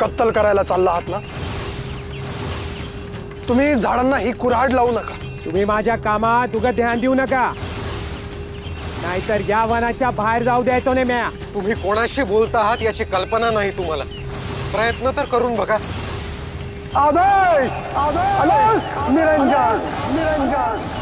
कत्तल करायला चालला आहात ना? तुम्ही झाडांना ही कुऱ्हाड लावू नका. तुम्ही माझ्या कामात उगत ध्यान देऊ नका. नाहीतर या वनाच्या बाहेर जाऊ द्यायचो नाही म्या. तुम्ही कोणाशी बोलता आहात याची कल्पना नाही तुम्हाला. प्रयत्न तर करून बघा. आदेश! आदेश! निरंजन! निरंजन!